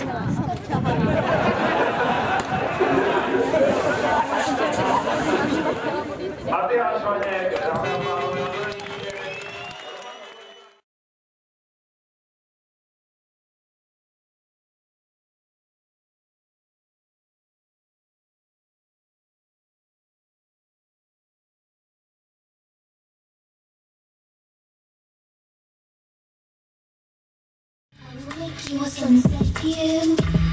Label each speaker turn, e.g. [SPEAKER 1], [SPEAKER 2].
[SPEAKER 1] 啊。
[SPEAKER 2] Nicky was on you?